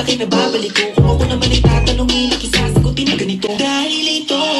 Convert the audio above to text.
akin na babalik ko Kung ako naman ay tatanungin, isasagutin na ganito. Dahil ito